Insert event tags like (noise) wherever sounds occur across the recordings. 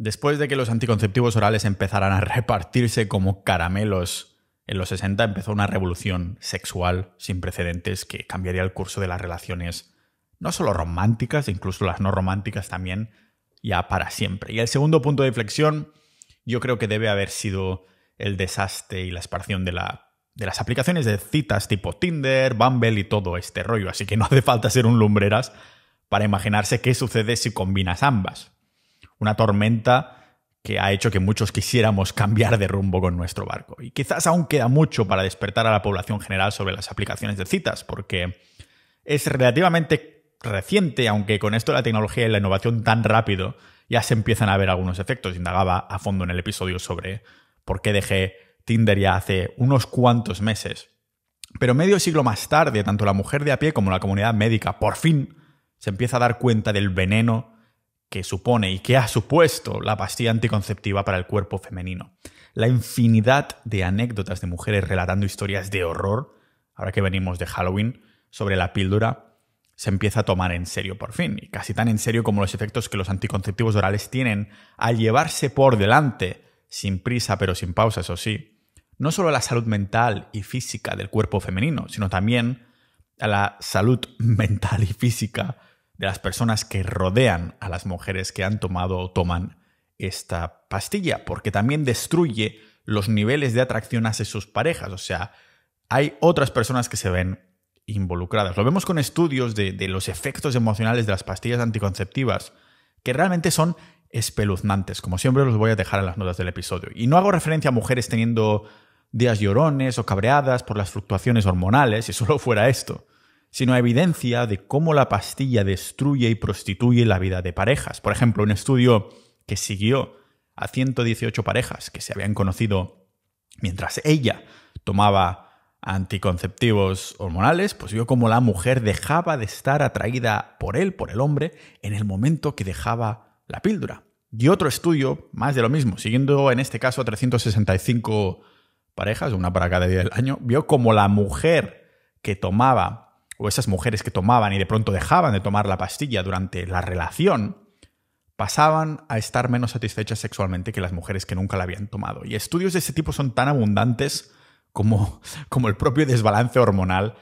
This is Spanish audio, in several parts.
Después de que los anticonceptivos orales empezaran a repartirse como caramelos en los 60, empezó una revolución sexual sin precedentes que cambiaría el curso de las relaciones, no solo románticas, incluso las no románticas también, ya para siempre. Y el segundo punto de inflexión, yo creo que debe haber sido el desastre y la esparción de, la, de las aplicaciones de citas tipo Tinder, Bumble y todo este rollo. Así que no hace falta ser un lumbreras para imaginarse qué sucede si combinas ambas. Una tormenta que ha hecho que muchos quisiéramos cambiar de rumbo con nuestro barco. Y quizás aún queda mucho para despertar a la población general sobre las aplicaciones de citas, porque es relativamente reciente, aunque con esto la tecnología y la innovación tan rápido, ya se empiezan a ver algunos efectos. Indagaba a fondo en el episodio sobre por qué dejé Tinder ya hace unos cuantos meses. Pero medio siglo más tarde, tanto la mujer de a pie como la comunidad médica por fin se empieza a dar cuenta del veneno que supone y que ha supuesto la pastilla anticonceptiva para el cuerpo femenino. La infinidad de anécdotas de mujeres relatando historias de horror, ahora que venimos de Halloween, sobre la píldora, se empieza a tomar en serio por fin, y casi tan en serio como los efectos que los anticonceptivos orales tienen al llevarse por delante, sin prisa pero sin pausa, eso sí, no solo a la salud mental y física del cuerpo femenino, sino también a la salud mental y física de las personas que rodean a las mujeres que han tomado o toman esta pastilla, porque también destruye los niveles de atracción hacia sus parejas. O sea, hay otras personas que se ven involucradas. Lo vemos con estudios de, de los efectos emocionales de las pastillas anticonceptivas, que realmente son espeluznantes. Como siempre, los voy a dejar en las notas del episodio. Y no hago referencia a mujeres teniendo días llorones o cabreadas por las fluctuaciones hormonales, si solo fuera esto sino evidencia de cómo la pastilla destruye y prostituye la vida de parejas. Por ejemplo, un estudio que siguió a 118 parejas que se habían conocido mientras ella tomaba anticonceptivos hormonales, pues vio cómo la mujer dejaba de estar atraída por él, por el hombre, en el momento que dejaba la píldora. Y otro estudio, más de lo mismo, siguiendo en este caso a 365 parejas, una para cada día del año, vio cómo la mujer que tomaba o esas mujeres que tomaban y de pronto dejaban de tomar la pastilla durante la relación, pasaban a estar menos satisfechas sexualmente que las mujeres que nunca la habían tomado. Y estudios de ese tipo son tan abundantes como, (laughs) como el propio desbalance hormonal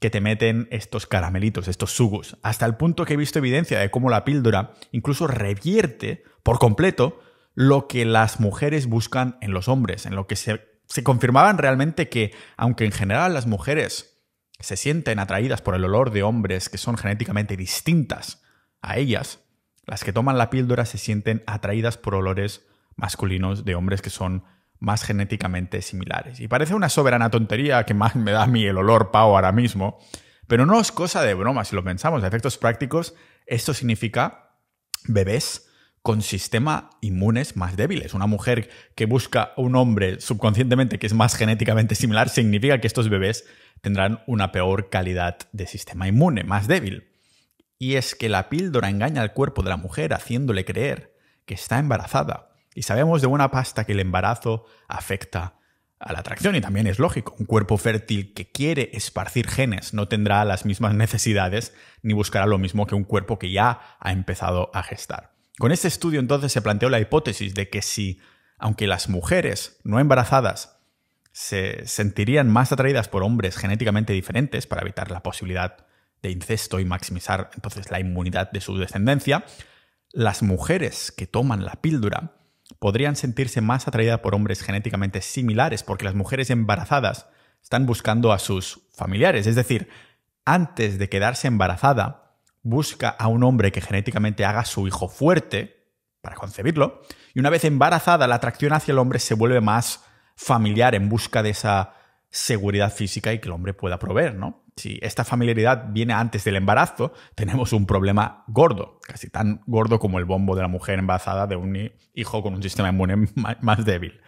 que te meten estos caramelitos, estos sugus, hasta el punto que he visto evidencia de cómo la píldora incluso revierte por completo lo que las mujeres buscan en los hombres, en lo que se, se confirmaban realmente que, aunque en general las mujeres se sienten atraídas por el olor de hombres que son genéticamente distintas a ellas, las que toman la píldora se sienten atraídas por olores masculinos de hombres que son más genéticamente similares. Y parece una soberana tontería que más me da a mí el olor pavo ahora mismo, pero no es cosa de broma si lo pensamos. A efectos prácticos, esto significa bebés con sistema inmunes más débiles. Una mujer que busca un hombre subconscientemente que es más genéticamente similar significa que estos bebés tendrán una peor calidad de sistema inmune, más débil. Y es que la píldora engaña al cuerpo de la mujer haciéndole creer que está embarazada. Y sabemos de buena pasta que el embarazo afecta a la atracción y también es lógico. Un cuerpo fértil que quiere esparcir genes no tendrá las mismas necesidades ni buscará lo mismo que un cuerpo que ya ha empezado a gestar. Con este estudio entonces se planteó la hipótesis de que si, aunque las mujeres no embarazadas se sentirían más atraídas por hombres genéticamente diferentes para evitar la posibilidad de incesto y maximizar entonces la inmunidad de su descendencia, las mujeres que toman la píldora podrían sentirse más atraídas por hombres genéticamente similares porque las mujeres embarazadas están buscando a sus familiares, es decir, antes de quedarse embarazada, busca a un hombre que genéticamente haga su hijo fuerte para concebirlo, y una vez embarazada la atracción hacia el hombre se vuelve más familiar en busca de esa seguridad física y que el hombre pueda proveer, ¿no? Si esta familiaridad viene antes del embarazo, tenemos un problema gordo, casi tan gordo como el bombo de la mujer embarazada de un hijo con un sistema inmune más débil.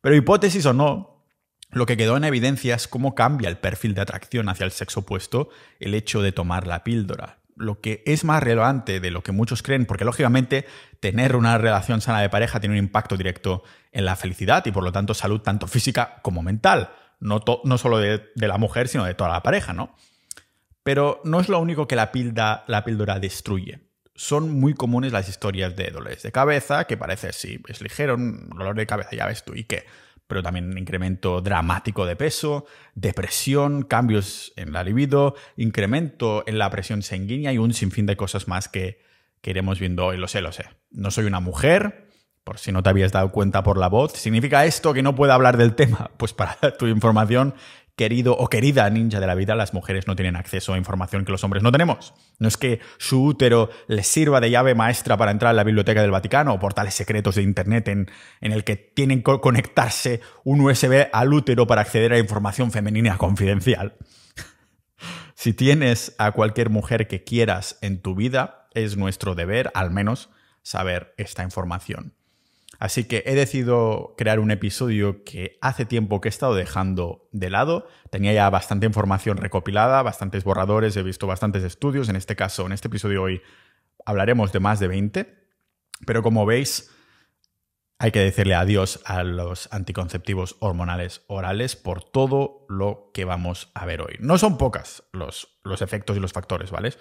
Pero hipótesis o no, lo que quedó en evidencia es cómo cambia el perfil de atracción hacia el sexo opuesto el hecho de tomar la píldora lo que es más relevante de lo que muchos creen, porque lógicamente tener una relación sana de pareja tiene un impacto directo en la felicidad y por lo tanto salud tanto física como mental, no, solo de, la mujer, sino de toda la pareja, ¿no? Pero no es lo único que la, la píldora destruye. son muy comunes las historias de dolores de cabeza, que parece sí, es ligero, un dolor de cabeza, ya ves tú, y qué. Pero también incremento dramático de peso, depresión, cambios en la libido, incremento en la presión sanguínea y un sinfín de cosas más que, que iremos viendo hoy. Lo sé, lo sé. No soy una mujer, por si no te habías dado cuenta por la voz. ¿Significa esto que no puedo hablar del tema? (laughs) Pues para tu información, querido o querida ninja de la vida, las mujeres no tienen acceso a información que los hombres no tenemos. No es que su útero les sirva de llave maestra para entrar a la biblioteca del Vaticano o portales secretos de Internet en, en el que tienen que conectarse un USB al útero para acceder a información femenina confidencial. (laughs) si tienes a cualquier mujer que quieras en tu vida, es nuestro deber, al menos, saber esta información. Así que he decidido crear un episodio que hace tiempo que he estado dejando de lado. Tenía ya bastante información recopilada, bastantes borradores, he visto bastantes estudios. En este caso, en este episodio hoy hablaremos de más de 20. Pero como veis, hay que decirle adiós a los anticonceptivos hormonales orales por todo lo que vamos a ver hoy. No son pocas los, los efectos y los factores, ¿vale?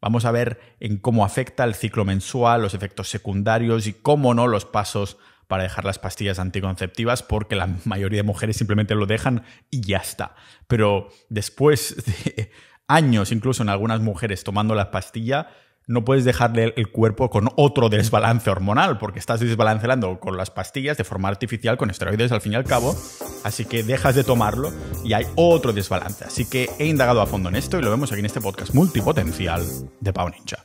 Vamos a ver en cómo afecta el ciclo mensual, los efectos secundarios y cómo no los pasos para dejar las pastillas anticonceptivas porque la (laughs) mayoría de mujeres simplemente lo dejan y ya está. Pero después de (laughs) años, incluso en algunas mujeres tomando la pastilla, no puedes dejarle el cuerpo con otro desbalance hormonal, porque estás desbalanceando con las pastillas de forma artificial, con esteroides al fin y al cabo, así que dejas de tomarlo y hay otro desbalance. Así que he indagado a fondo en esto y lo vemos aquí en este podcast multipotencial de Pau Ninja.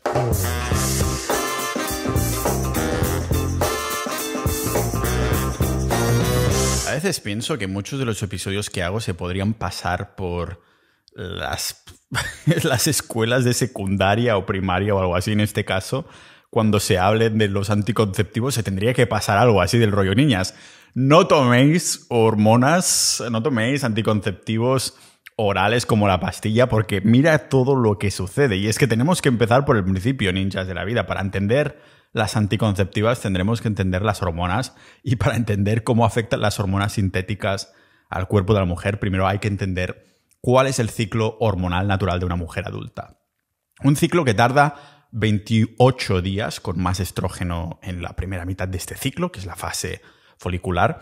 A veces pienso que muchos de los episodios que hago se podrían pasar por las, (laughs) las escuelas de secundaria o primaria o algo así en este caso, cuando se hablen de los anticonceptivos, se tendría que pasar algo así del rollo. Niñas, no toméis hormonas, no toméis anticonceptivos orales como la pastilla, porque mira todo lo que sucede. Y es que tenemos que empezar por el principio, ninjas de la vida. Para entender las anticonceptivas tendremos que entender las hormonas y para entender cómo afectan las hormonas sintéticas al cuerpo de la mujer, primero hay que entender cuál es el ciclo hormonal natural de una mujer adulta. Un ciclo que tarda 28 días con más estrógeno en la primera mitad de este ciclo, que es la fase folicular,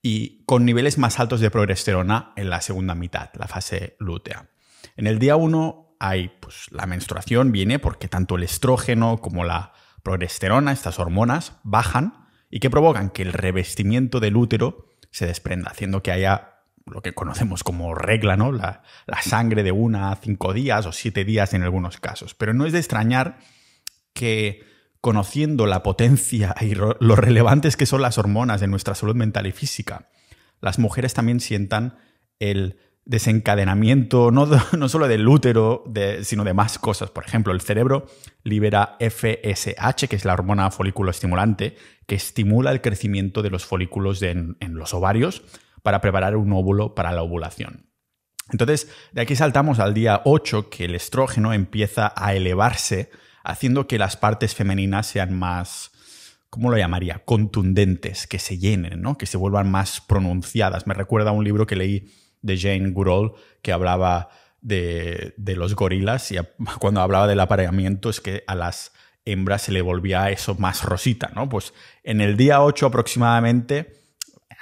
y con niveles más altos de progesterona en la segunda mitad, la fase lútea. En el día 1 hay, pues, la menstruación viene porque tanto el estrógeno como la progesterona, estas hormonas, bajan y que provocan que el revestimiento del útero se desprenda, haciendo que haya lo que conocemos como regla, ¿no? La, sangre de una a cinco días o siete días en algunos casos. Pero no es de extrañar que conociendo la potencia y lo relevantes que son las hormonas en nuestra salud mental y física, las mujeres también sientan el desencadenamiento no, (laughs) no solo del útero, sino de más cosas. Por ejemplo, el cerebro libera FSH, que es la hormona folículo estimulante, que estimula el crecimiento de los folículos en los ovarios, para preparar un óvulo para la ovulación. Entonces, de aquí saltamos al día 8, que el estrógeno empieza a elevarse, haciendo que las partes femeninas sean más, ¿cómo lo llamaría? Contundentes, que se llenen, ¿no? que se vuelvan más pronunciadas. Me recuerda un libro que leí de Jane Goodall que hablaba de, de los gorilas y (laughs) cuando hablaba del apareamiento es que a las hembras se le volvía eso más rosita, ¿no? Pues en el día 8 aproximadamente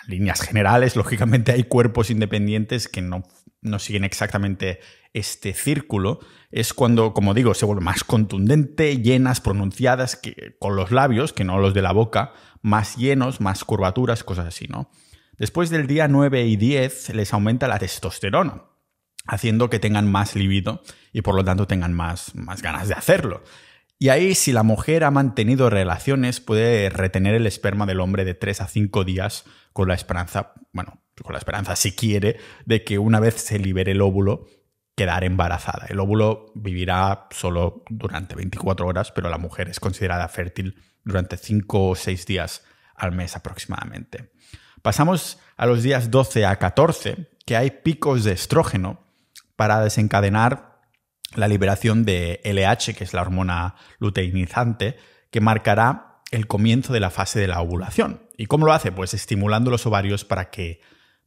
líneas generales, lógicamente hay cuerpos independientes que no, no, siguen exactamente este círculo. Es cuando, como digo, se vuelve más contundente, llenas, pronunciadas que, con los labios, que no los de la boca, más llenos, más curvaturas, cosas así, ¿no? Después del día 9 y 10 les aumenta la testosterona, haciendo que tengan más libido y por lo tanto tengan más, más ganas de hacerlo. Y ahí, si la mujer ha mantenido relaciones, puede retener el esperma del hombre de 3 a 5 días con la esperanza, bueno, con la esperanza, si quiere, de que una vez se libere el óvulo, quedar embarazada. El óvulo vivirá solo durante 24 horas, pero la mujer es considerada fértil durante 5 o 6 días al mes aproximadamente. Pasamos a los días 12 a 14, que hay picos de estrógeno para desencadenar la liberación de LH, que es la hormona luteinizante, que marcará el comienzo de la fase de la ovulación. ¿Y cómo lo hace? Pues estimulando los ovarios para que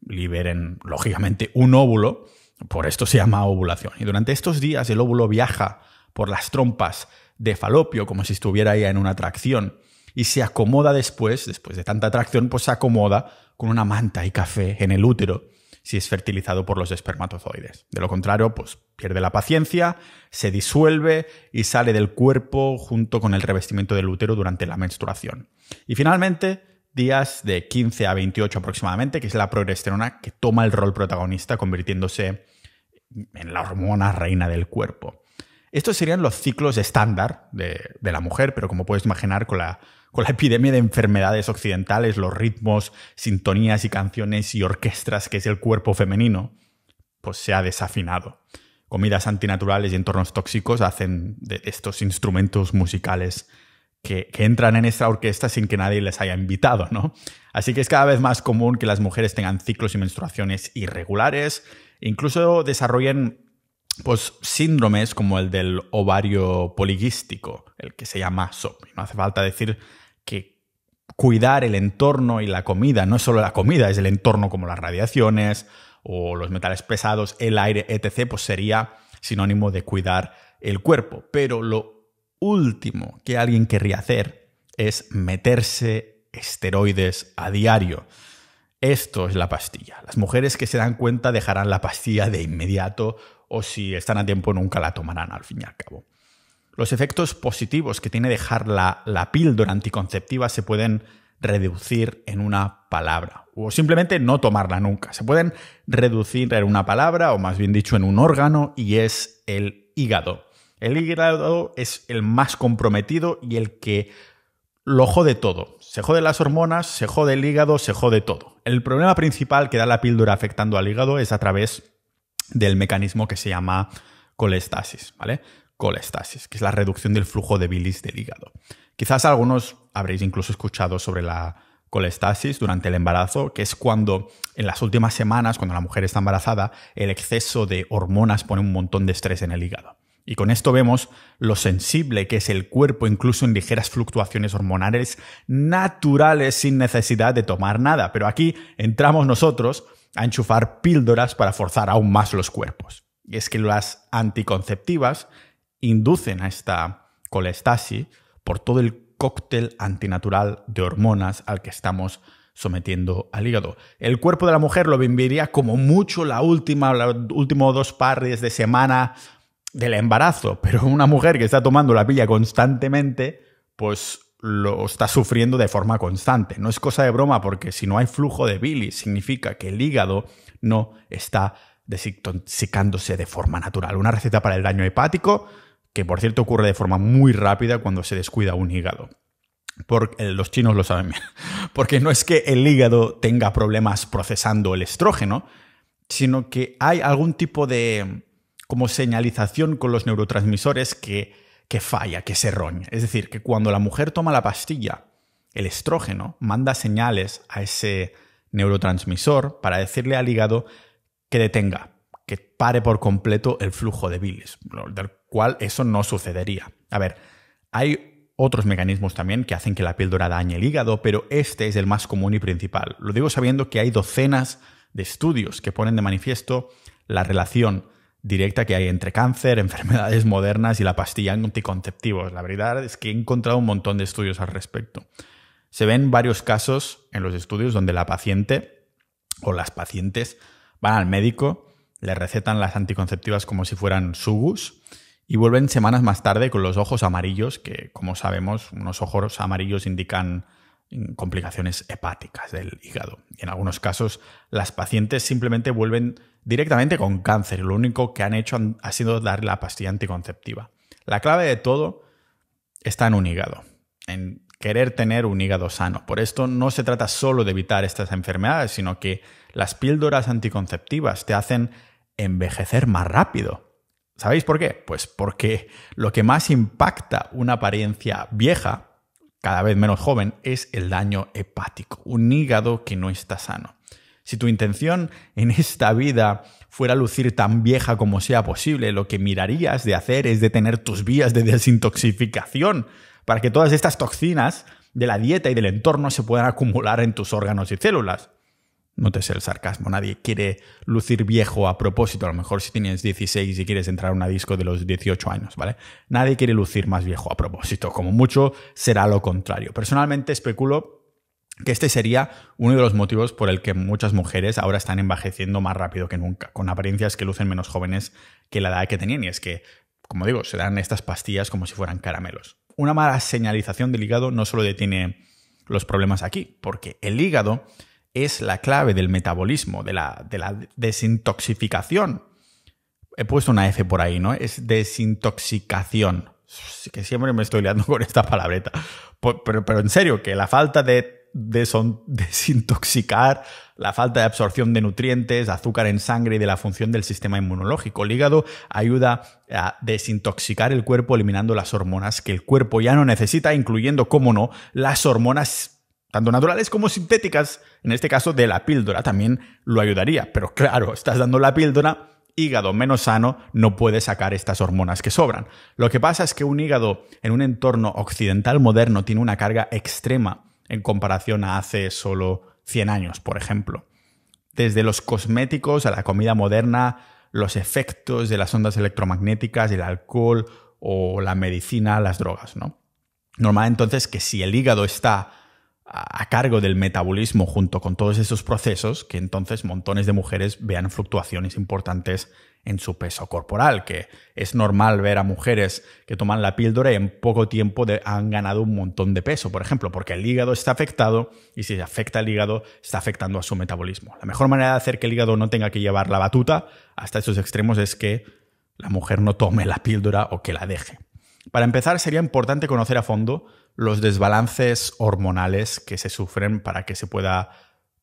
liberen, lógicamente, un óvulo. Por esto se llama ovulación. Y durante estos días el óvulo viaja por las trompas de falopio, como si estuviera ahí en una atracción. Y se acomoda después, después de tanta atracción, pues se acomoda con una manta y café en el útero si es fertilizado por los espermatozoides. De lo contrario, pues pierde la paciencia, se disuelve y sale del cuerpo junto con el revestimiento del útero durante la menstruación. Y finalmente, días de 15 a 28 aproximadamente, que es la progesterona que toma el rol protagonista convirtiéndose en la hormona reina del cuerpo. Estos serían los ciclos estándar de, de la mujer, pero como puedes imaginar con la con la epidemia de enfermedades occidentales, los ritmos, sintonías y canciones y orquestas que es el cuerpo femenino, pues se ha desafinado. Comidas antinaturales y entornos tóxicos hacen de estos instrumentos musicales que, entran en esta orquesta sin que nadie les haya invitado, ¿no? Así que es cada vez más común que las mujeres tengan ciclos y menstruaciones irregulares, incluso desarrollen pues síndromes como el del ovario poliquístico, el que se llama SOP. No hace falta decir cuidar el entorno y la comida, no es solo la comida, es el entorno como las radiaciones o los metales pesados, el aire, etc., pues sería sinónimo de cuidar el cuerpo. Pero lo último que alguien querría hacer es meterse esteroides a diario. Esto es la pastilla. Las mujeres que se dan cuenta dejarán la pastilla de inmediato o si están a tiempo nunca la tomarán al fin y al cabo. Los efectos positivos que tiene dejar la, la píldora anticonceptiva se pueden reducir en una palabra o simplemente no tomarla nunca. Se pueden reducir en una palabra o más bien dicho en un órgano y es el hígado. El hígado es el más comprometido y el que lo jode todo. Se jode las hormonas, se jode el hígado, se jode todo. El problema principal que da la píldora afectando al hígado es a través del mecanismo que se llama colestasis, ¿vale? Colestasis, que es la reducción del flujo de bilis del hígado. Quizás algunos habréis incluso escuchado sobre la colestasis durante el embarazo, que es cuando en las últimas semanas, cuando la mujer está embarazada, el exceso de hormonas pone un montón de estrés en el hígado. Y con esto vemos lo sensible que es el cuerpo, incluso en ligeras fluctuaciones hormonales naturales sin necesidad de tomar nada. Pero aquí entramos nosotros a enchufar píldoras para forzar aún más los cuerpos. Y es que las anticonceptivas inducen a esta colestasis por todo el cóctel antinatural de hormonas al que estamos sometiendo al hígado. El cuerpo de la mujer lo viviría como mucho la última, los últimos dos pares de semana del embarazo, pero una mujer que está tomando la pilla constantemente, pues lo está sufriendo de forma constante. No es cosa de broma porque si no hay flujo de bilis significa que el hígado no está desintoxicándose de forma natural. Una receta para el daño hepático que por cierto ocurre de forma muy rápida cuando se descuida un hígado. Porque eh, los chinos lo saben bien. (laughs) Porque no es que el hígado tenga problemas procesando el estrógeno, sino que hay algún tipo de como señalización con los neurotransmisores que, que falla, que se roña. Es decir, que cuando la mujer toma la pastilla, el estrógeno manda señales a ese neurotransmisor para decirle al hígado que detenga, que pare por completo el flujo de bilis, del cual eso no sucedería. A ver, hay otros mecanismos también que hacen que la píldora dañe el hígado, pero este es el más común y principal. Lo digo sabiendo que hay docenas de estudios que ponen de manifiesto la relación directa que hay entre cáncer, (laughs) enfermedades modernas y la pastilla anticonceptivos. La verdad es que he encontrado un montón de estudios al respecto. Se ven varios casos en los estudios donde la paciente o las pacientes van al médico le recetan las anticonceptivas como si fueran sugus y vuelven semanas más tarde con los ojos amarillos, que como sabemos, unos ojos amarillos indican complicaciones hepáticas del hígado. Y en algunos casos las pacientes simplemente vuelven directamente con cáncer. Lo único que han hecho ha sido darle la pastilla anticonceptiva. La clave de todo está en un hígado, en querer tener un hígado sano. Por esto no se trata solo de evitar estas enfermedades, sino que las píldoras anticonceptivas te hacen envejecer más rápido. ¿Sabéis por qué? Pues porque lo que más impacta una apariencia vieja, cada vez menos joven, es el daño hepático, un hígado que no está sano. Si tu intención en esta vida fuera lucir tan vieja como sea posible, lo que mirarías de hacer es detener tus vías de desintoxicación para que todas estas toxinas de la dieta y del entorno se puedan acumular en tus órganos y células. Nótese el sarcasmo. Nadie quiere lucir viejo a propósito. A lo mejor si tienes 16 y quieres entrar a una disco de los 18 años, ¿vale? Nadie quiere lucir más viejo a propósito. Como mucho será lo contrario. Personalmente especulo que este sería uno de los motivos por el que muchas mujeres ahora están envejeciendo más rápido que nunca, con apariencias que lucen menos jóvenes que la edad que tenían. Y es que, como digo, se dan estas pastillas como si fueran caramelos. Una mala señalización del hígado no solo detiene los problemas aquí, porque el hígado es la clave del metabolismo, de la, de la desintoxicación. He puesto una F por ahí, ¿no? Es desintoxicación. Que siempre me estoy liando con esta palabreta. Pero, pero en serio, que la falta de desintoxicar, la falta de absorción de nutrientes, azúcar en sangre y de la función del sistema inmunológico. El hígado ayuda a desintoxicar el cuerpo eliminando las hormonas que el cuerpo ya no necesita, incluyendo, como no, las hormonas tanto naturales como sintéticas, en este caso de la píldora, también lo ayudaría. Pero claro, estás dando la píldora, hígado menos sano no puede sacar estas hormonas que sobran. Lo que pasa es que un hígado en un entorno occidental moderno tiene una carga extrema en comparación a hace solo 100 años, por ejemplo. Desde los cosméticos a la comida moderna, los efectos de las ondas electromagnéticas, el alcohol o la medicina, las drogas, ¿no? Normal entonces que si el hígado está a cargo del metabolismo junto con todos esos procesos, que entonces montones de mujeres vean fluctuaciones importantes en su peso corporal, que es normal ver a mujeres que toman la píldora y en poco tiempo han ganado un montón de peso, por ejemplo, porque el hígado está afectado y si afecta el hígado está afectando a su metabolismo. La mejor manera de hacer que el hígado no tenga que llevar la batuta hasta esos extremos es que la mujer no tome la píldora o que la deje. Para empezar, sería importante conocer a fondo los desbalances hormonales que se sufren para que se pueda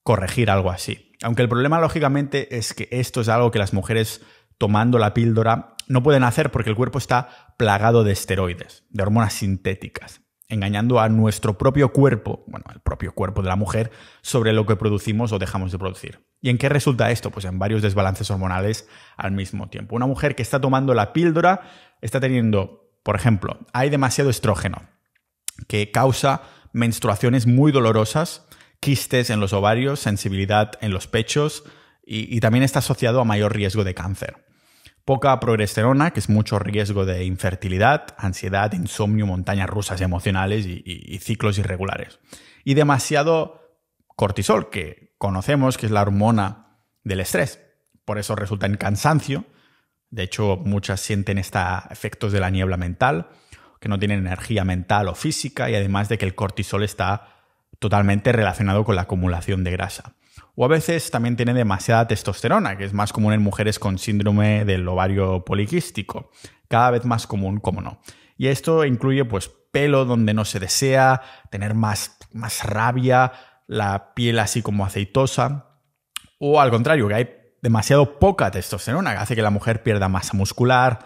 corregir algo así. Aunque el problema, lógicamente, es que esto es algo que las mujeres tomando la píldora no pueden hacer porque el cuerpo está plagado de esteroides, de hormonas sintéticas, engañando a nuestro propio cuerpo, bueno, el propio cuerpo de la mujer, sobre lo que producimos o dejamos de producir. ¿Y en qué resulta esto? Pues en varios desbalances hormonales al mismo tiempo. Una mujer que está tomando la píldora está teniendo, por ejemplo, hay demasiado estrógeno, que causa menstruaciones muy dolorosas, quistes en los ovarios, sensibilidad en los pechos y, también está asociado a mayor riesgo de cáncer. Poca progesterona, que es mucho riesgo de infertilidad, ansiedad, insomnio, montañas rusas emocionales y ciclos irregulares. Y demasiado cortisol, que conocemos que es la hormona del estrés. Por eso resulta en cansancio. De hecho, muchas sienten estos efectos de la niebla mental que no tienen energía mental o física y además de que el cortisol está totalmente relacionado con la acumulación de grasa. O a veces también tiene demasiada testosterona, que es más común en mujeres con síndrome del ovario poliquístico. Cada vez más común, como no. Y esto incluye pues pelo donde no se desea, tener más, más rabia, la piel así como aceitosa. O al contrario, que hay demasiado poca testosterona, que hace que la mujer pierda masa muscular,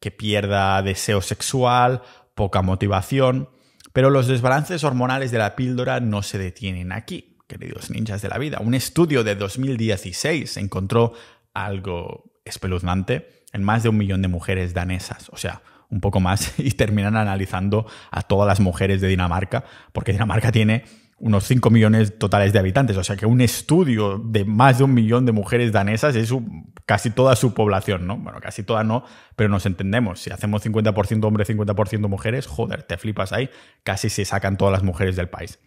que pierda deseo sexual poca motivación, pero los desbalances hormonales de la píldora no se detienen aquí, queridos ninjas de la vida. Un estudio de 2016 encontró algo espeluznante en más de un millón de mujeres danesas, o sea, un poco más, (laughs) y terminan analizando a todas las mujeres de Dinamarca, porque Dinamarca tiene unos 5 millones totales de habitantes. O sea que un estudio de más de un millón de mujeres danesas es casi toda su población, ¿no? Bueno, casi toda no, pero nos entendemos. Si hacemos 50% hombres, 50% mujeres, joder, te flipas ahí, casi se sacan todas las mujeres del país.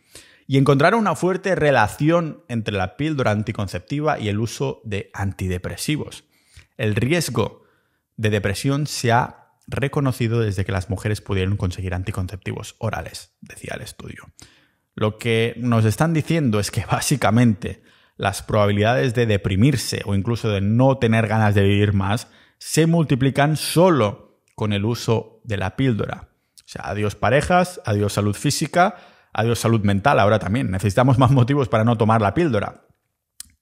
Y encontraron una fuerte relación entre la píldora anticonceptiva y el uso de antidepresivos. El riesgo de depresión se ha reconocido desde que las mujeres pudieron conseguir anticonceptivos orales, decía el estudio. Lo que nos están diciendo es que básicamente las probabilidades de deprimirse o incluso de no tener ganas de vivir más se multiplican solo con el uso de la píldora. O sea, adiós parejas, adiós salud física, adiós salud mental ahora también. Necesitamos más motivos para no tomar la píldora.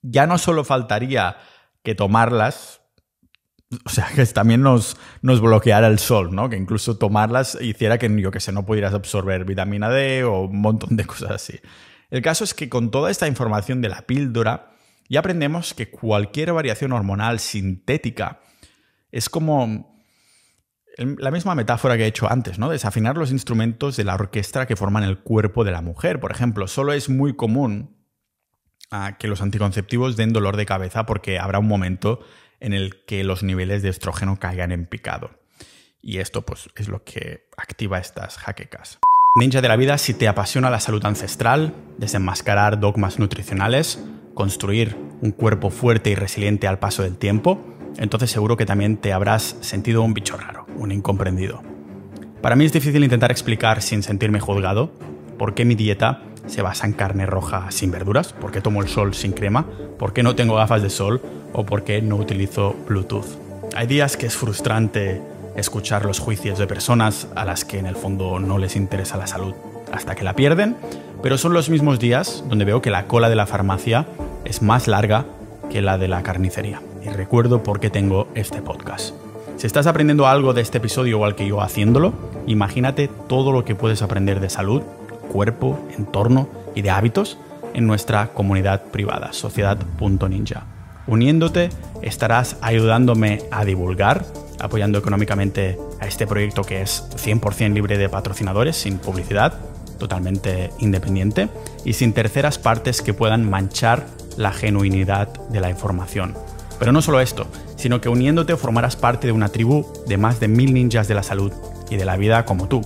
Ya no solo faltaría que tomarlas, o sea, que también nos, nos bloqueara el sol, ¿no? Que incluso tomarlas hiciera que, yo que sé, no pudieras absorber vitamina D o un montón de cosas así. El caso es que con toda esta información de la píldora, ya aprendemos que cualquier variación hormonal sintética es como la misma metáfora que he hecho antes, ¿no? Desafinar los instrumentos de la orquesta que forman el cuerpo de la mujer. Por ejemplo, solo es muy común a que los anticonceptivos den dolor de cabeza porque habrá un momento en el que los niveles de estrógeno caigan en picado. Y esto pues es lo que activa estas jaquecas. Ninja de la vida, si te apasiona la salud ancestral, desenmascarar dogmas nutricionales, construir un cuerpo fuerte y resiliente al paso del tiempo, entonces seguro que también te habrás sentido un bicho raro, un incomprendido. Para mí es difícil intentar explicar sin sentirme juzgado por qué mi dieta se basa en carne roja sin verduras, por qué tomo el sol sin crema, por qué no tengo gafas de sol o por qué no utilizo Bluetooth. Hay días que es frustrante escuchar los juicios de personas a las que en el fondo no les interesa la salud hasta que la pierden, pero son los mismos días donde veo que la cola de la farmacia es más larga que la de la carnicería. Y recuerdo por qué tengo este podcast. Si estás aprendiendo algo de este episodio igual que yo haciéndolo, imagínate todo lo que puedes aprender de salud, cuerpo, entorno y de hábitos en nuestra comunidad privada, sociedad.ninja. Uniéndote estarás ayudándome a divulgar apoyando económicamente a este proyecto que es 100% libre de patrocinadores, sin publicidad, totalmente independiente y sin terceras partes que puedan manchar la genuinidad de la información. Pero no solo esto, sino que uniéndote formarás parte de una tribu de más de mil ninjas de la salud y de la vida como tú,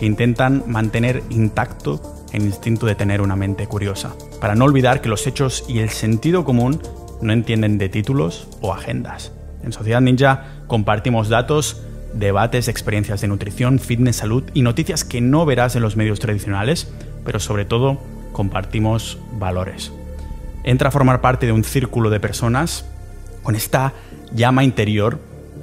que intentan mantener intacto el instinto de tener una mente curiosa, para no olvidar que los hechos y el sentido común no entienden de títulos o agendas. En Sociedad Ninja compartimos datos, debates, experiencias de nutrición, fitness, salud y noticias que no verás en los medios tradicionales, pero sobre todo compartimos valores. Entra a formar parte de un círculo de personas con esta llama interior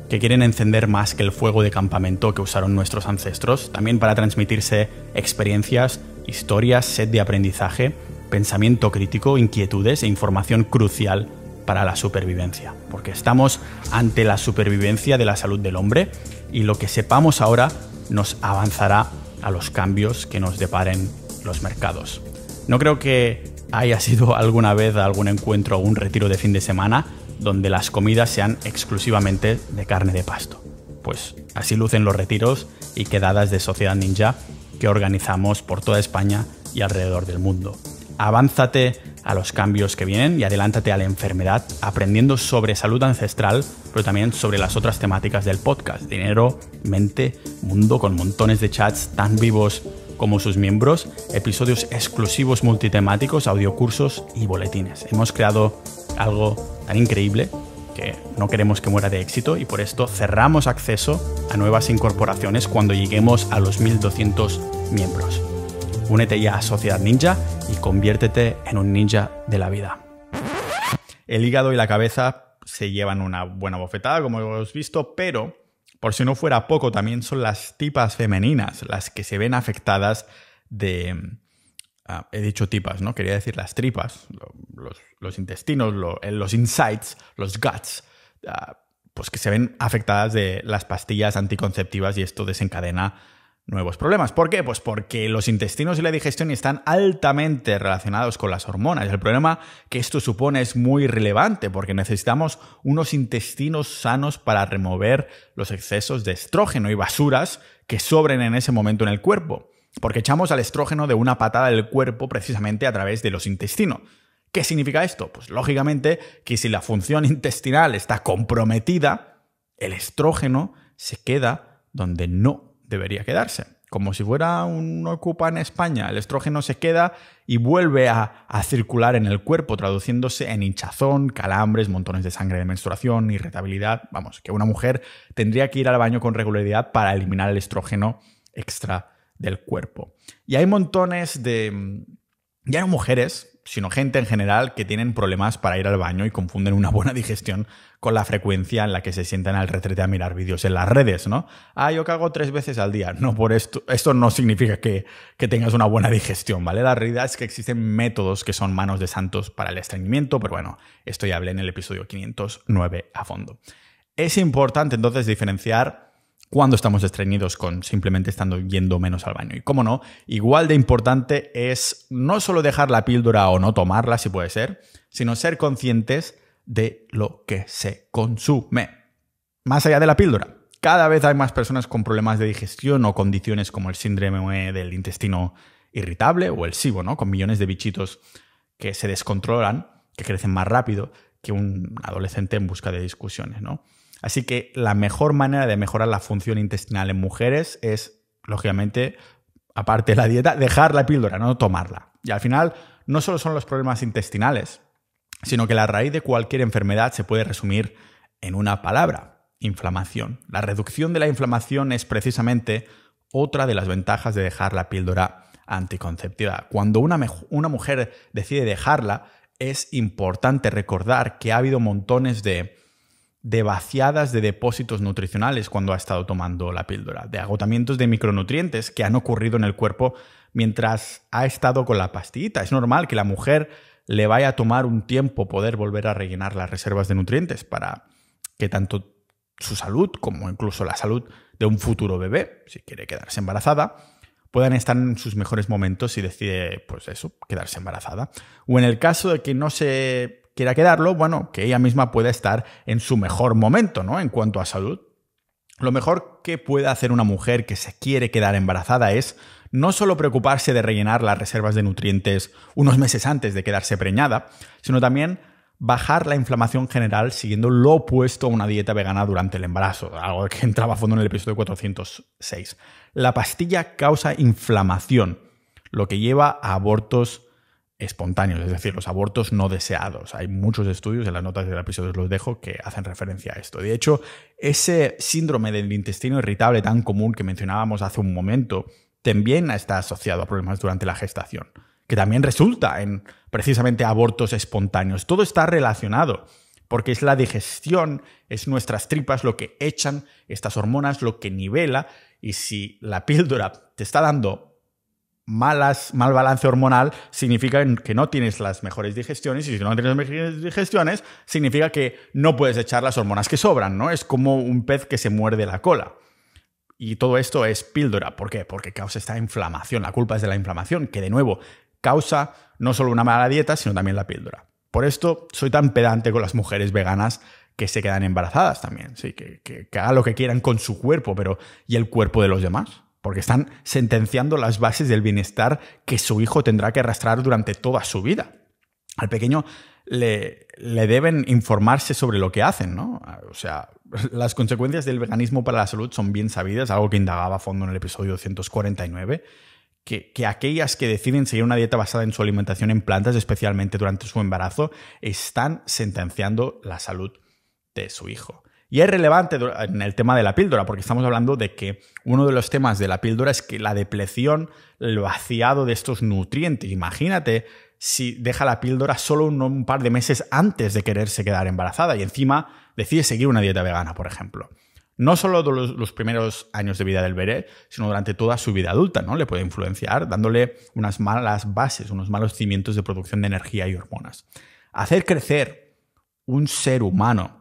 que quieren encender más que el fuego de campamento que usaron nuestros ancestros, también para transmitirse experiencias, historias, sed de aprendizaje, pensamiento crítico, inquietudes e información crucial para la supervivencia, porque estamos ante la supervivencia de la salud del hombre y lo que sepamos ahora nos avanzará a los cambios que nos deparen los mercados. No creo que haya sido alguna vez algún encuentro o un retiro de fin de semana donde las comidas sean exclusivamente de carne de pasto. Pues así lucen los retiros y quedadas de Sociedad Ninja que organizamos por toda España y alrededor del mundo. Avánzate a los cambios que vienen y adelántate a la enfermedad aprendiendo sobre salud ancestral, pero también sobre las otras temáticas del podcast, dinero, mente, mundo, con montones de chats tan vivos como sus miembros, episodios exclusivos multitemáticos, audiocursos y boletines. Hemos creado algo tan increíble que no queremos que muera de éxito y por esto cerramos acceso a nuevas incorporaciones cuando lleguemos a los 1200 miembros. Únete ya a Sociedad Ninja y conviértete en un ninja de la vida. El hígado y la cabeza se llevan una buena bofetada, como hemos visto, pero por si no fuera poco, también son las tipas femeninas las que se ven afectadas de... Ah, he dicho tipas, ¿no? Quería decir las tripas, los, intestinos, los insights, los guts, ah, pues que se ven afectadas de las pastillas anticonceptivas y esto desencadena nuevos problemas. ¿Por qué? Pues porque los intestinos y la digestión están altamente relacionados con las hormonas. El problema que esto supone es muy relevante porque necesitamos unos intestinos sanos para remover los excesos de estrógeno y basuras que sobren en ese momento en el cuerpo. Porque echamos al estrógeno de una patada del cuerpo precisamente a través de los intestinos. ¿Qué significa esto? Pues lógicamente que si la función intestinal está comprometida, el estrógeno se queda donde no debería quedarse. Como si fuera un ocupa en España, el estrógeno se queda y vuelve a, a, circular en el cuerpo, traduciéndose en hinchazón, calambres, montones de sangre de menstruación, irritabilidad. Vamos, que una mujer tendría que ir al baño con regularidad para eliminar el estrógeno extra del cuerpo. Y hay montones de... Ya no mujeres, sino gente en general que tienen problemas para ir al baño y confunden una buena digestión con la frecuencia en la que se sientan al retrete a mirar vídeos en las redes, ¿no? Ah, yo cago tres veces al día. No, por esto, esto no significa que, que tengas una buena digestión, ¿vale? La realidad es que existen métodos que son manos de santos para el estreñimiento, pero bueno, esto ya hablé en el episodio 509 a fondo. Es importante entonces diferenciar cuando estamos estreñidos con simplemente estando yendo menos al baño. Y cómo no, igual de importante es no solo dejar la píldora o no tomarla, si puede ser, sino ser conscientes de lo que se consume. Más allá de la píldora, cada vez hay más personas con problemas de digestión o condiciones como el síndrome del intestino irritable o el SIBO, ¿no? Con millones de bichitos que se descontrolan, que crecen más rápido que un adolescente en busca de discusiones, ¿no? Así que la mejor manera de mejorar la función intestinal en mujeres es, lógicamente, aparte de la dieta, dejar la píldora, no tomarla. Y al final, no solo son los problemas intestinales, sino que la raíz de cualquier enfermedad se puede resumir en una palabra, inflamación. La reducción de la inflamación es precisamente otra de las ventajas de dejar la píldora anticonceptiva. Cuando una, una mujer decide dejarla, es importante recordar que ha habido montones de, de vaciadas de depósitos nutricionales cuando ha estado tomando la píldora, de agotamientos de micronutrientes que han ocurrido en el cuerpo mientras ha estado con la pastillita. Es normal que la mujer le vaya a tomar un tiempo poder volver a rellenar las reservas de nutrientes para que tanto su salud como incluso la salud de un futuro bebé, si quiere quedarse embarazada, puedan estar en sus mejores momentos si decide, pues eso, quedarse embarazada. O en el caso de que no se quiera quedarlo, bueno, que ella misma pueda estar en su mejor momento, ¿no? En cuanto a salud. Lo mejor que puede hacer una mujer que se quiere quedar embarazada es no solo preocuparse de rellenar las reservas de nutrientes unos meses antes de quedarse preñada, sino también bajar la inflamación general siguiendo lo opuesto a una dieta vegana durante el embarazo, algo que (laughs) entraba a fondo en el episodio 406. La pastilla causa inflamación, lo que lleva a abortos espontáneos, es decir, los abortos no deseados. Hay muchos estudios, en las notas del episodio los dejo, que hacen referencia a esto. De hecho, ese síndrome del intestino irritable tan común que mencionábamos hace un momento, también está asociado a problemas durante la gestación que también resulta en precisamente abortos espontáneos. Todo está relacionado, porque es la digestión, es nuestras tripas lo que echan estas hormonas, lo que nivela, y si la píldora te está dando malas, mal balance hormonal, significa que no tienes las mejores digestiones, y si no tienes las mejores digestiones, significa que no puedes echar las hormonas que sobran, ¿no? Es como un pez que se muerde la cola. Y todo esto es píldora. ¿Por qué? Porque causa esta inflamación. La culpa es de la inflamación, que de nuevo causa no solo una mala dieta, sino también la píldora. Por esto soy tan pedante con las mujeres veganas que se quedan embarazadas también, sí, que, que, hagan lo que quieran con su cuerpo, pero ¿y el cuerpo de los demás? Porque están sentenciando las bases del bienestar que su hijo tendrá que arrastrar durante toda su vida. Al pequeño le, le deben informarse sobre lo que hacen, ¿no? O sea, (laughs) las consecuencias del veganismo para la salud son bien sabidas, algo que indagaba a fondo en el episodio 249 que, aquellas que deciden seguir una dieta basada en su alimentación en plantas, especialmente durante su embarazo, están sentenciando la salud de su hijo. Y es relevante en el tema de la píldora, porque estamos hablando de que uno de los temas de la píldora es que la depleción, el vaciado de estos nutrientes. Imagínate si deja la píldora solo un, par de meses antes de quererse quedar embarazada y encima decide seguir una dieta vegana, por ejemplo no solo los, los, primeros años de vida del bebé, sino durante toda su vida adulta, ¿no? Le puede influenciar dándole unas malas bases, unos malos cimientos de producción de energía y hormonas. Hacer crecer un ser humano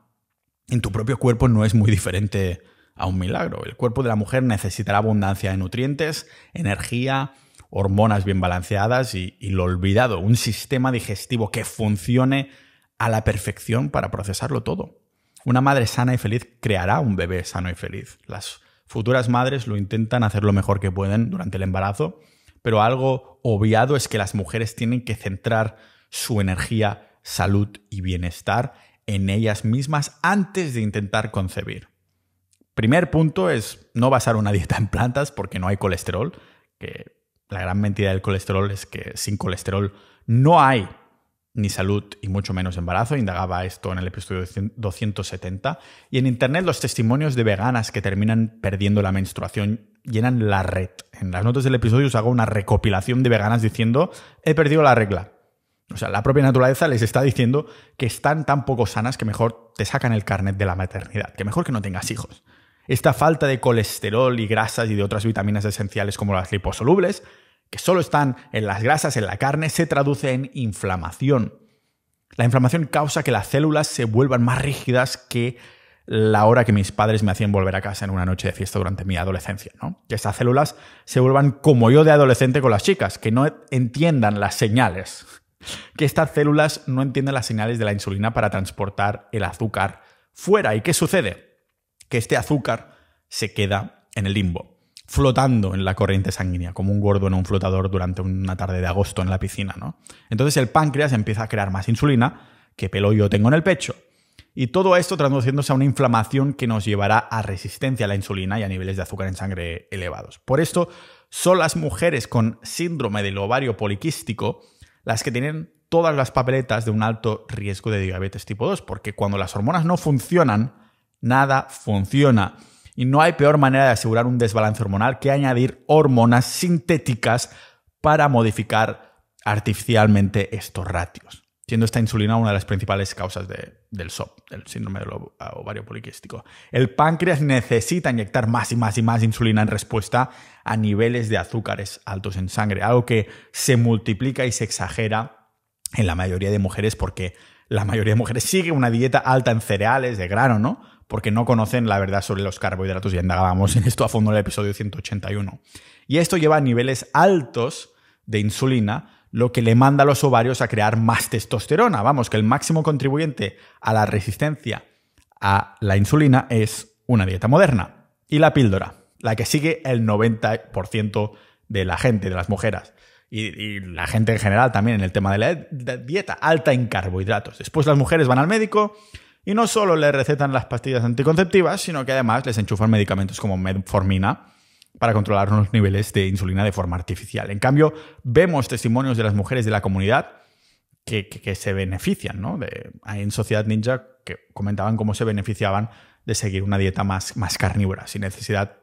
en tu propio cuerpo no es muy diferente a un milagro. El cuerpo de la mujer necesitará abundancia de nutrientes, energía, hormonas bien balanceadas y, y lo olvidado, un sistema digestivo que funcione a la perfección para procesarlo todo. Una madre sana y feliz creará un bebé sano y feliz. Las futuras madres lo intentan hacer lo mejor que pueden durante el embarazo, pero algo obviado es que las mujeres tienen que centrar su energía, salud y bienestar en ellas mismas antes de intentar concebir. Primer punto es no basar una dieta en plantas porque no hay colesterol, que la gran mentira del colesterol es que sin colesterol no hay ni salud y mucho menos embarazo. Indagaba esto en el episodio 270. Y en Internet los testimonios de veganas que terminan perdiendo la menstruación llenan la red. En las notas del episodio os hago una recopilación de veganas diciendo he perdido la regla. O sea, la propia naturaleza les está diciendo que están tan poco sanas que mejor te sacan el carnet de la maternidad, que mejor que no tengas hijos. Esta falta de colesterol y grasas y de otras vitaminas esenciales como las liposolubles que solo están en las grasas, en la carne, se traduce en inflamación. La inflamación causa que las células se vuelvan más rígidas que la hora que mis padres me hacían volver a casa en una noche de fiesta durante mi adolescencia, ¿no? Que estas células se vuelvan como yo de adolescente con las chicas, que no entiendan las señales. Que estas células no entienden las señales de la insulina para transportar el azúcar fuera. ¿Y qué sucede? Que este azúcar se queda en el limbo. flotando en la corriente sanguínea, como un gordo en un flotador durante una tarde de agosto en la piscina, ¿no? Entonces el páncreas empieza a crear más insulina, que pelo yo tengo en el pecho. Y todo esto traduciéndose a una inflamación que nos llevará a resistencia a la insulina y a niveles de azúcar en sangre elevados. Por esto, son las mujeres con síndrome del ovario poliquístico las que tienen todas las papeletas de un alto riesgo de diabetes tipo 2, porque cuando las hormonas no funcionan, nada funciona. Y no hay peor manera de asegurar un desbalance hormonal que añadir hormonas sintéticas para modificar artificialmente estos ratios, siendo esta insulina una de las principales causas del SOP, del síndrome del ovario poliquístico. El páncreas necesita inyectar más y más y más insulina en respuesta a niveles de azúcares altos en sangre, algo que se multiplica y se exagera en la mayoría de mujeres porque la mayoría de mujeres sigue una dieta alta en cereales, de grano, ¿no? porque no conocen la verdad sobre los carbohidratos y indagábamos en esto a fondo en el episodio 181. Y esto lleva a niveles altos de insulina, lo que le manda a los ovarios a crear más testosterona. Vamos, que el máximo contribuyente a la resistencia a la insulina es una dieta moderna. Y la píldora, la que sigue el 90% de la gente, de las mujeres. Y, la gente en general también en el tema de la dieta alta en carbohidratos. Después las mujeres van al médico y no solo le recetan las pastillas anticonceptivas, sino que además les enchufan medicamentos como metformina para controlar los niveles de insulina de forma artificial. En cambio, vemos testimonios de las mujeres de la comunidad que, se benefician, ¿no? En Sociedad Ninja que comentaban cómo se beneficiaban de seguir una dieta más, más carnívora, sin necesidad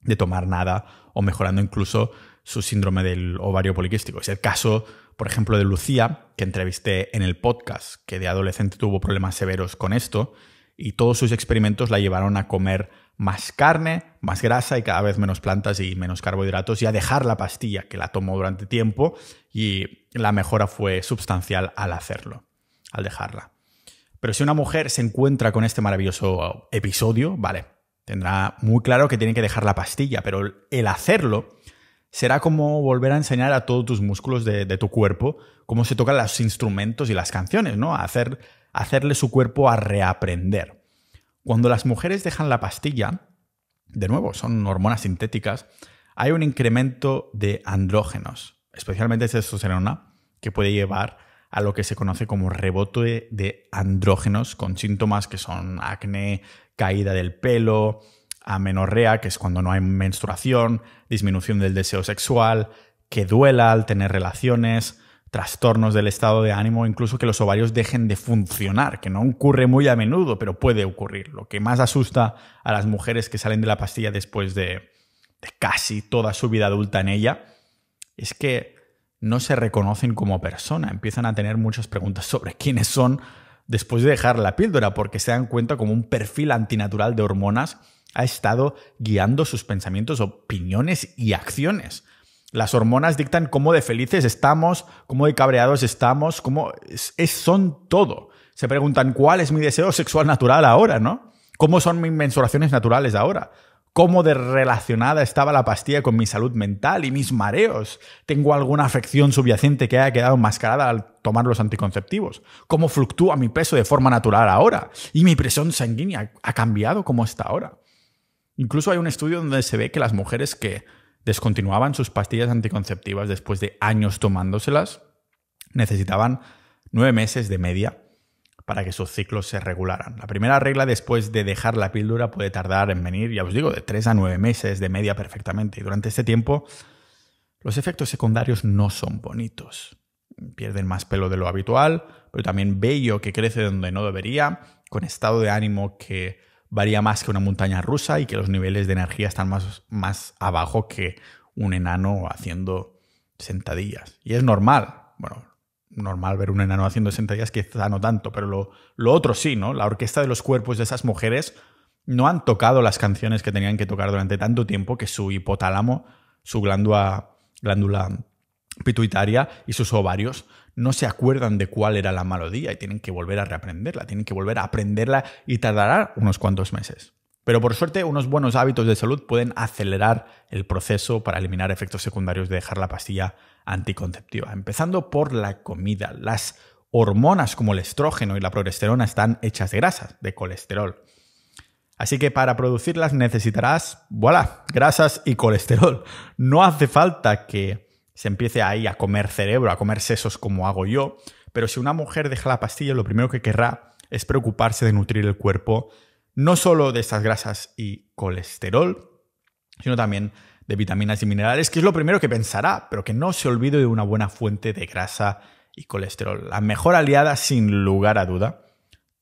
de tomar nada o mejorando incluso su síndrome del ovario poliquístico. Es el caso por ejemplo, de Lucía, que entrevisté en el podcast, que de adolescente tuvo problemas severos con esto, y todos sus experimentos la llevaron a comer más carne, más grasa y cada vez menos plantas y menos carbohidratos y a dejar la pastilla, que la tomó durante tiempo, y la mejora fue sustancial al hacerlo, al dejarla. Pero si una mujer se encuentra con este maravilloso episodio, vale, tendrá muy claro que tiene que dejar la pastilla, pero el hacerlo será como volver a enseñar a todos tus músculos de, tu cuerpo cómo se tocan los instrumentos y las canciones, ¿no? Hacer, hacerle su cuerpo a reaprender. Cuando las mujeres dejan la pastilla, de nuevo, son hormonas sintéticas, hay un incremento de andrógenos, especialmente testosterona, que puede llevar a lo que se conoce como rebote de andrógenos con síntomas que son acné, caída del pelo, amenorrea, que es cuando no hay menstruación, disminución del deseo sexual, que duela al tener relaciones, trastornos del estado de ánimo, incluso que los ovarios dejen de funcionar, que no ocurre muy a menudo, pero puede ocurrir. Lo que más asusta a las mujeres que salen de la pastilla después de, casi toda su vida adulta en ella es que no se reconocen como persona, empiezan a tener muchas preguntas sobre quiénes son después de dejar la píldora, porque se dan cuenta como un perfil antinatural de hormonas ha estado guiando sus pensamientos, opiniones y acciones. Las hormonas dictan cómo de felices estamos, cómo de cabreados estamos, cómo es, son todo. Se preguntan cuál es mi deseo sexual natural ahora, ¿no? ¿Cómo son mis mensuraciones naturales ahora? ¿Cómo de relacionada estaba la pastilla con mi salud mental y mis mareos? ¿Tengo alguna afección subyacente que haya quedado enmascarada al tomar los anticonceptivos? ¿Cómo fluctúa mi peso de forma natural ahora? ¿Y mi presión sanguínea ha cambiado como está ahora? Incluso hay un estudio donde se ve que las mujeres que descontinuaban sus pastillas anticonceptivas después de años tomándoselas necesitaban nueve meses de media para que sus ciclos se regularan. La primera regla después de dejar la píldora puede tardar en venir, ya os digo, de tres a nueve meses de media perfectamente. Y durante este tiempo los efectos secundarios no son bonitos. Pierden más pelo de lo habitual, pero también vello que crece donde no debería, con estado de ánimo que varía más que una montaña rusa y que los niveles de energía están más, más abajo que un enano haciendo sentadillas. Y es normal, bueno, normal ver un enano haciendo sentadillas, quizá no tanto, pero lo, lo otro sí, ¿no? La orquesta de los cuerpos de esas mujeres no han tocado las canciones que tenían que tocar durante tanto tiempo que su hipotálamo, su glándula, glándula pituitaria y sus ovarios no se acuerdan de cuál era la melodía y tienen que volver a reaprenderla, tienen que volver a aprenderla y tardará unos cuantos meses. Pero por suerte, unos buenos hábitos de salud pueden acelerar el proceso para eliminar efectos secundarios de dejar la pastilla anticonceptiva. Empezando por la comida. Las hormonas como el estrógeno y la progesterona están hechas de grasas, de colesterol. Así que para producirlas necesitarás, voilà, grasas y colesterol. No hace falta que se empiece ahí a comer cerebro, a comer sesos como hago yo, pero si una mujer deja la pastilla, lo primero que querrá es preocuparse de nutrir el cuerpo no solo de estas grasas y colesterol, sino también de vitaminas y minerales, que es lo primero que pensará, pero que no se olvide de una buena fuente de grasa y colesterol. La mejor aliada, sin lugar a duda,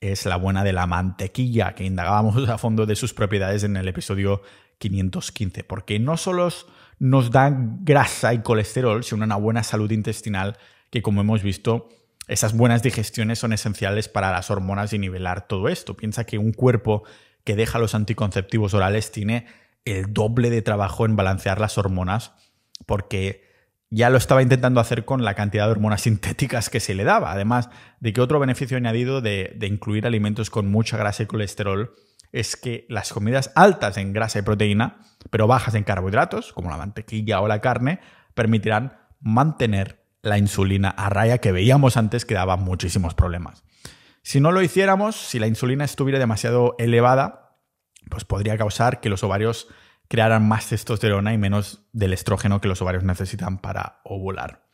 es la buena de la mantequilla, que indagábamos (laughs) a fondo de sus propiedades en el episodio 515, porque no solo nos dan grasa y colesterol, sino una buena salud intestinal, que como hemos visto, esas buenas digestiones son esenciales para las hormonas y nivelar todo esto. Piensa que un cuerpo que deja los anticonceptivos orales tiene el doble de trabajo en balancear las hormonas porque ya lo estaba intentando hacer con la cantidad de hormonas (laughs) sintéticas que se le daba. Además de que otro beneficio añadido de, de, incluir alimentos con mucha grasa y colesterol es que las comidas altas en grasa y proteína, pero bajas en carbohidratos, como la mantequilla o la carne, permitirán mantener la insulina a raya que veíamos antes que daba muchísimos problemas. Si no lo hiciéramos, si la insulina estuviera demasiado elevada, pues podría causar que los ovarios crearan más testosterona y menos del estrógeno que los ovarios necesitan para ovular.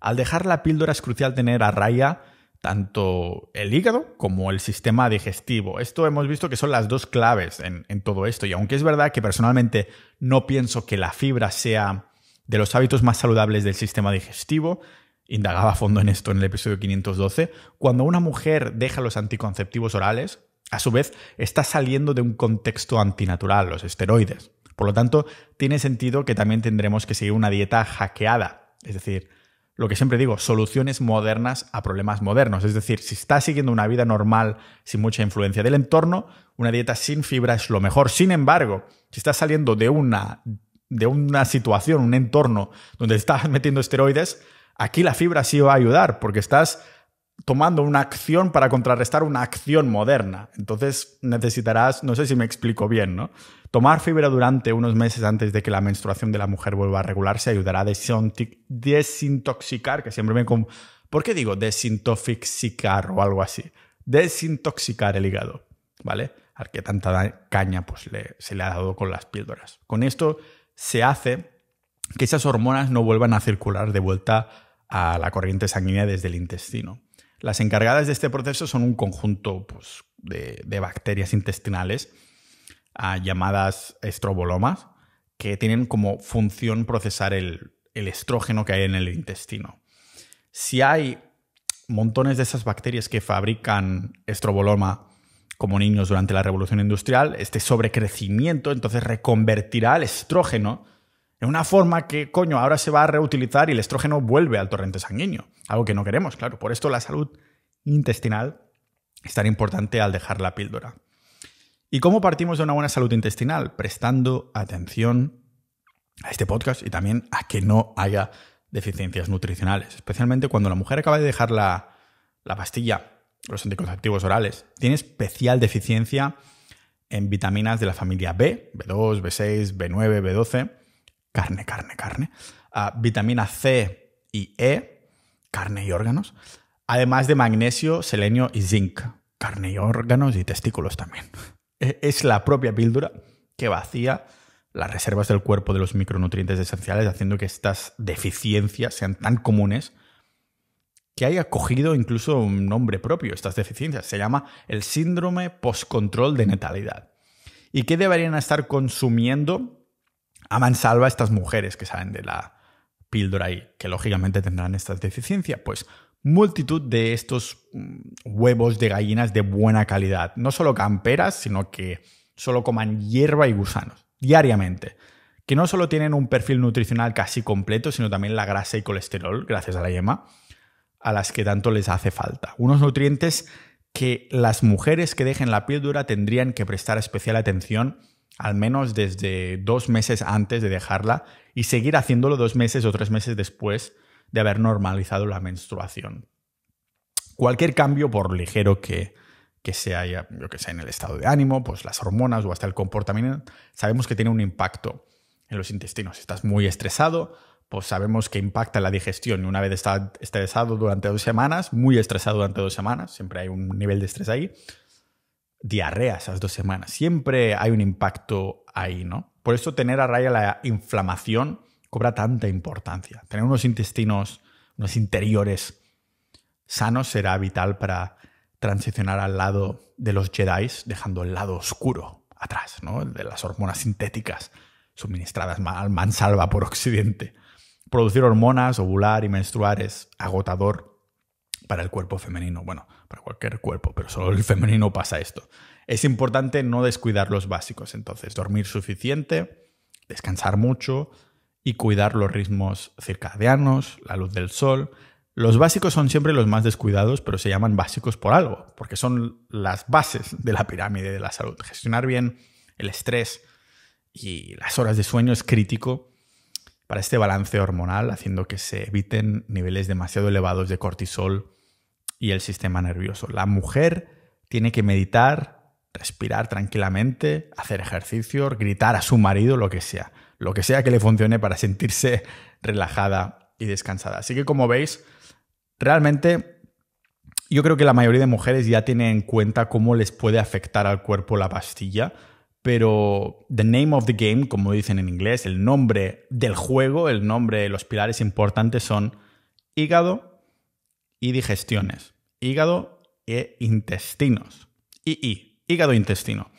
Al dejar la píldora es crucial tener a raya tanto el hígado como el sistema digestivo. Esto hemos visto que son las dos claves en, todo esto. Y aunque es verdad que personalmente no pienso que la fibra sea de los hábitos más saludables del sistema digestivo, indagaba a fondo en esto en el episodio 512, cuando una mujer deja los anticonceptivos orales, a su vez está saliendo de un contexto antinatural, los esteroides. Por lo tanto, tiene sentido que también tendremos que seguir una dieta hackeada, es decir, lo que siempre digo, soluciones modernas a problemas modernos. Es decir, si estás siguiendo una vida normal sin mucha influencia del entorno, una dieta sin fibra es lo mejor. Sin embargo, si estás saliendo de una, de una situación, un entorno donde estás metiendo esteroides, aquí la fibra sí va a ayudar porque estás tomando una acción para contrarrestar una acción moderna. Entonces necesitarás, no sé si me explico bien, ¿no? Tomar fibra durante unos meses antes de que la menstruación de la mujer vuelva a regularse ayudará a desintoxicar, que siempre me... ¿Por qué digo desintoxicar o algo así? Desintoxicar el hígado, ¿vale? Al que tanta caña pues, se le ha dado con las píldoras. Con esto se hace que esas hormonas no vuelvan a circular de vuelta a la corriente sanguínea desde el intestino. Las encargadas de este proceso son un conjunto pues, de, bacterias intestinales llamadas estrobolomas que tienen como función procesar el, estrógeno que hay en el intestino. Si hay montones de esas bacterias que fabrican estroboloma como niños durante la revolución industrial, este sobrecrecimiento entonces reconvertirá el estrógeno en una forma que, coño, ahora se va a reutilizar y el estrógeno vuelve al torrente sanguíneo. Algo que no queremos, claro. Por esto la salud intestinal es tan importante al dejar la píldora. ¿Y cómo partimos de una buena salud intestinal? Prestando atención a este podcast y también a que no haya deficiencias nutricionales. Especialmente cuando la mujer acaba de dejar la, la pastilla, los anticonceptivos orales, tiene especial deficiencia en vitaminas de la familia B, B2, B6, B9, B12 carne, carne, carne, vitamina C y E, carne y órganos, además de magnesio, selenio y zinc, carne y órganos y testículos también. E, es la propia píldora que vacía las reservas del cuerpo de los micronutrientes esenciales, haciendo que estas deficiencias sean tan comunes que haya cogido incluso un nombre propio, estas deficiencias. Se llama el síndrome postcontrol de natalidad. ¿Y qué deberían estar consumiendo a mansalva estas mujeres que salen de la píldora y que lógicamente tendrán esta deficiencia? Pues multitud de estos mm, huevos de gallinas de buena calidad. No solo camperas, sino que solo coman hierba y gusanos diariamente. Que no solo tienen un perfil nutricional casi completo, sino también la grasa y colesterol, gracias a la yema, a las que tanto les hace falta. Unos nutrientes que las mujeres que dejen la píldora tendrían que prestar especial atención al menos desde dos meses antes de dejarla y seguir haciéndolo dos meses o tres meses después de haber normalizado la menstruación. Cualquier cambio, por ligero que, sea, yo que sé, en el estado de ánimo, pues las hormonas o hasta el comportamiento, sabemos que tiene un impacto en los intestinos. Si estás muy estresado, pues sabemos que impacta la digestión. Una vez estás estresado durante dos semanas, muy estresado durante dos semanas, siempre hay un nivel de estrés ahí, diarrea esas dos semanas. Siempre hay un impacto ahí, ¿no? Por eso tener a raya la inflamación cobra tanta importancia. Tener unos intestinos, unos interiores sanos será vital para transicionar al lado de los Jedi, dejando el lado oscuro atrás, ¿no? El de las hormonas sintéticas suministradas al mansalva por Occidente. Producir hormonas, ovular y menstruar es agotador para el cuerpo femenino. Bueno, para cualquier cuerpo, pero solo el femenino pasa esto. Es importante no descuidar los básicos, entonces, dormir suficiente, descansar mucho y cuidar los ritmos circadianos, la luz del sol. Los básicos son siempre los más descuidados, pero se llaman básicos por algo, porque son las bases de la pirámide de la salud. Gestionar bien el estrés y las horas de sueño es crítico para este balance hormonal, haciendo que se eviten niveles demasiado elevados de cortisol y el sistema nervioso. La mujer tiene que meditar, respirar tranquilamente, hacer ejercicio, gritar a su marido, lo que sea. Lo que sea que le funcione para sentirse relajada y descansada. Así que como veis, realmente yo creo que la mayoría de mujeres ya tienen en cuenta cómo les puede afectar al cuerpo la pastilla pero the name of the game, como dicen en inglés, el nombre del juego, el nombre de los pilares importantes son hígado y digestiones. Hígado e intestinos. Y, hígado e intestino.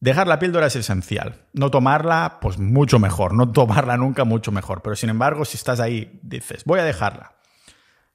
Dejar la píldora es esencial. No tomarla, pues mucho mejor. No tomarla (laughs) nunca, mucho mejor. Pero sin embargo, si estás ahí, dices, voy a dejarla.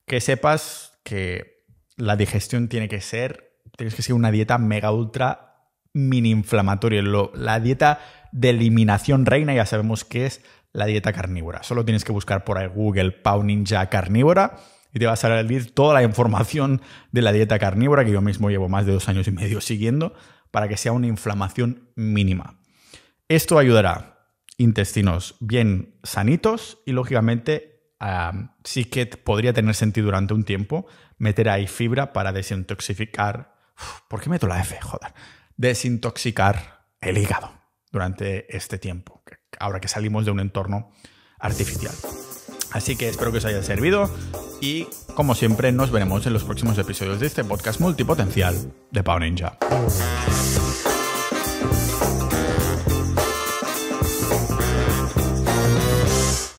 Que sepas que la digestión tiene que ser, tienes que ser una dieta mega ultra mini inflamatorio. la dieta de eliminación reina ya sabemos que es la dieta carnívora. Solo tienes que buscar por ahí Google Pau Ninja carnívora y te va a salir toda la información de la dieta carnívora que yo mismo llevo más de dos años y medio siguiendo para que sea una inflamación mínima. Esto ayudará intestinos bien sanitos y lógicamente sí que podría tener sentido durante un tiempo meter ahí fibra para desintoxicar. ¿Por qué meto la F? Joder desintoxicar el hígado durante este tiempo, ahora que salimos de un entorno artificial. Así que espero que os haya servido y como siempre nos veremos en los próximos episodios de este podcast multipotencial de Pau Ninja.